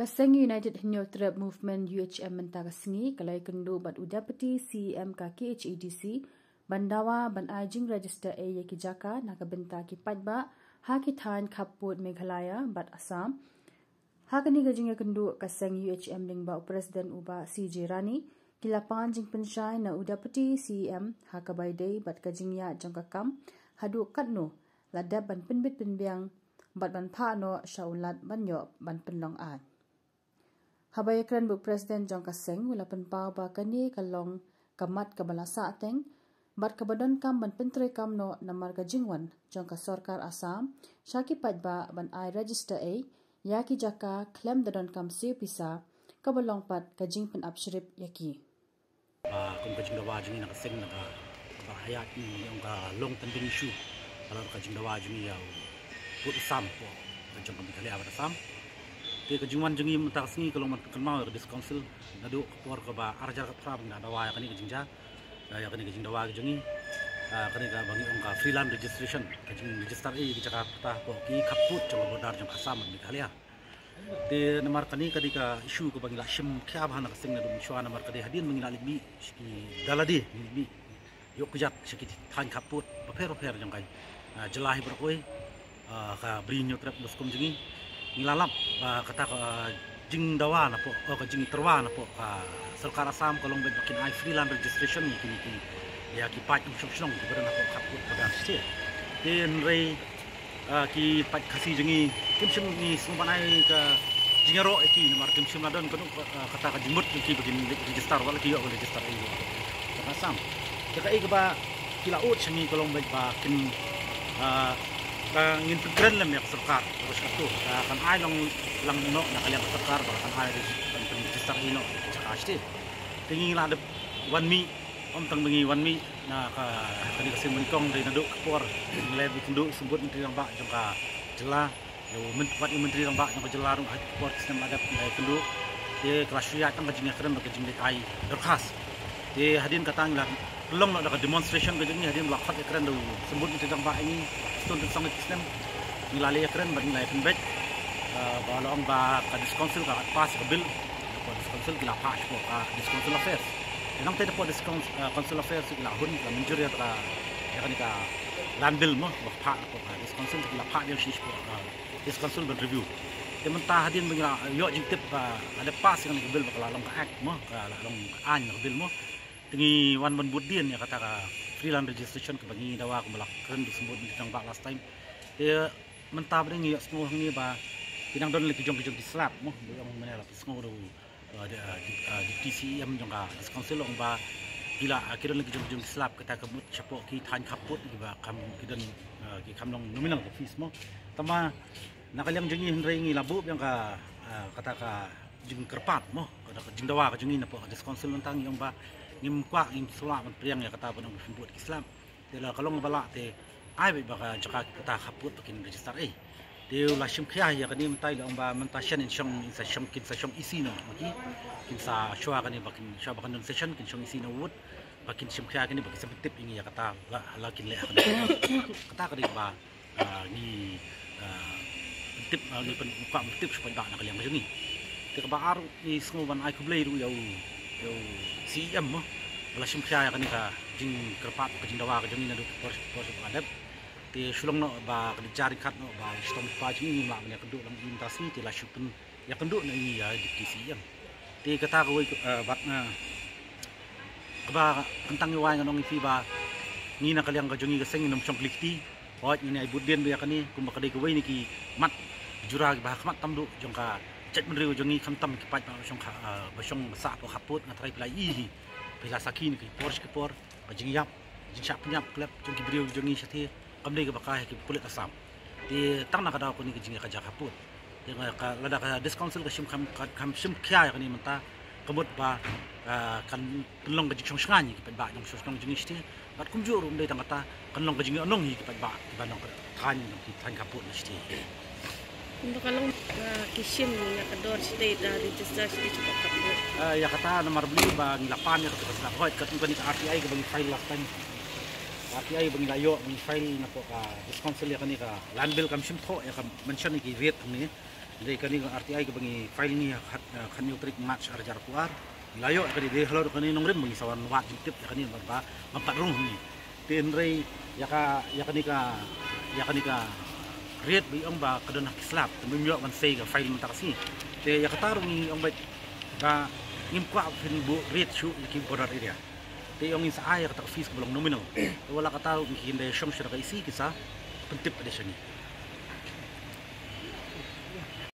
Kaseng United Hinyo Trap Movement UHM mentah kesengi kalai kendu bat udapati CEM ka KHADC bandawa ban ajing register A ye ki jaka nak benta ki padba ha ki than khaput Meghalaya bat Assam ha kani gajing kendu kaseng UHM ling ba president uba CJ Rani kilapan jing pensyai na udapati CEM ha ka bai dei bat gajing ya jangkakam hadu katno ladab ban penbit penbiang bat ban pha no shaulat ban yo ban penlong an habay kran bu president jong ka seng wala pen pa ba kani kalong kamat ka balasa teng bat ka badan kam ban pentre kam no namar ka jingwan jong ka sarkar asam shaki pat ba ban i register a ya ki jaka claim the don kam se pisa ka balong pat ka jing pen upshrip yaki. Ba kun ka jing da wa jing na ka seng na ka hayat ni yung ka long tan ding issue kalau ka jing da wa jing ya put sam po. Ka jong ka mi kali abata sam wan jing im ta singi kalau man kan mau dis council. Na do ka por ka ba arjar ka pra na da wa ya kani ka jing ja ya kani ka jing da wa ka jing kani ka bangi ong ka freelance registration. Ka jing register e ki jaka ta po ki kaput jong ka dar jong asam mi kali ya. Te namar kani kadi ka issue ko bangi la shim kya ba na ka sing na dum shwa namar kadi hadin mangi la li ki daladi mi yok kujat sikit tan kaput paper paper jong kai jelahi berkoi. Ka brinyo trap doskom jingi ngilalap kata ka jing dawa na po o ka jing terwa na po ka sarkar asam kalong ben kin ai freelance registration ni kini kini ya ki pat shong shong pada na po kaput pada sti tin rei ki pat kasi jingi kim shim ni sumban ai ka jingero iki mar kim shim ladon kanu kata ka jimut ki begin register wala ki yo register ai asam Jika ia ba kila ut sini kalau baik ba kin ba ngin pegran lam yak sarkar terus itu kan ai long lang no nak kalian sarkar ba kan ai kan pen register ino cakap asti tinggi lah ada one mi om tang bengi one mi na ka kani kasi menikong dari naduk kapor nilai bikindu sebut menteri yang bak jangka jelah yo menteri menteri yang bak jangka jelah rung kapor kisah ada nilai kendu dia kelas syariat kan kajing keren jinglik ai berkhas dia hadirin kata ngilang belum nak ada demonstration ke jadi hadirin lakfat ekran dulu sebut macam jambak ini stone tentang Islam ngilali ekran bagi nilai pembek kalau orang ba ka diskonsil ka pas ke bil. Ko diskonsil gila pas ko ka diskonsil affairs. Enang tadi po diskonsil affairs gila hun ka menjuri ka ya kan mo wa pa ko ka diskonsil gila pa dia shish ko diskonsil ben review. Dia mentah hadirin bagi yo jing tip ada pas yang bil bakal long ka act mo ka long an bil mo tingi wan ban budien ya kata ka freelance registration ke bagi dawa ke melak keren disebut di tang last time. Dia mentah bring ya semua ni ba tinang don lagi jong-jong di slap. Mo yang mana la pisngo do di TCM jong ka council ba gila akhirnya lagi jong-jong di slap kata ke mut chapo ki than kaput ki ba kam ki don ki kam long nominal office mo tama nakaliang jengi hendrai ngi labu yang ka kata ka jing kerpat mo kata ka jing dawa ka jengi na po council mentang yang ba ngim kwa ngim sula man priang ya kata panong sembut Islam. De la kalong bala te ai be baka jaka kata khaput pakin register eh. De la shim khya ya kani mtai la ba man ta shan in shong in sa shom kin sa shom isi no maki kin sa shwa kani bakin shwa bakan don session kin shong isi no wood bakin shim khya kani bakin sabit tip ini ya kata la la kin le kata kani ba ni tip ni pen buka tip supaya nak kalian macam ni. Te ba ar ni semua ban ai kublai ru ya yo CM mo. Wala sim kya kan ka jing kerpat ka jing dawa ka jing na do por por te sulong no ba ka jari khat no ba stom pa jing ni ma ne ka do lam in ta si te la shupun ya kan do na ni ya di CM te ka ta ka wai bat na ba tentang yo nga nong fi ba ni na kalyang ka jing ka sing nom chong klikti hot ni ai budden ba kani kum ba ka dei ka wai ni ki mat jura ba khmat tam do jong ka ចិត្តមិនរឿចងីខំតំគបាច់បោះខាបោះសាក់បោះខាពុតណាត្រៃប្លៃអ៊ីពេលសាគីនេះពរស្គពរបជិងយ៉ាប់ជិងឆាប់ញាប់ក្លែបជងគីព្រីវចងីសាធាកំដេកបកាយគីពុលកសាំទីតាំងណាកដោគនេះគិងកាចាខាពុតទីកលដាក discouncil កឈឹមខំខំឈឹមខ្យាយនេះមតាកមុតបាkan penlong ke jing shangan ni kipat ba jong shong jing sti bat kum ju rum dei tang kata kan long ke jing onong hi kipat ba ba nong kan ki tan kaput sti untuk kalau kisim ya kedor state uh, register state cukup kapur. Uh, ya kata nomor beli bang lapan ya kata nak hoit kat ni RTI ke bang file last time. RTI bang layo bang file na po ka discount sel ya kan ka land bill kam sim tho ya kam mention ki rate ni. Jadi kani RTI ke bagi file ni kan new trick match arjar kuar. Layo kani de halor kani nong rim bagi sawan wat tip kani ba empat rung ni. Tin rei ya ka ya kani ka ya kani ka read bi ang ba kadon nak slap tum yo man say ka file man takasi. Te ya katarong ni ang ba ka ngim kwa fin bu read shu ki order area. Te yung sa ay ka fees ko lang nominal. Wala ka tao ki hindi syom siya ka isi kisa pentip siya ni.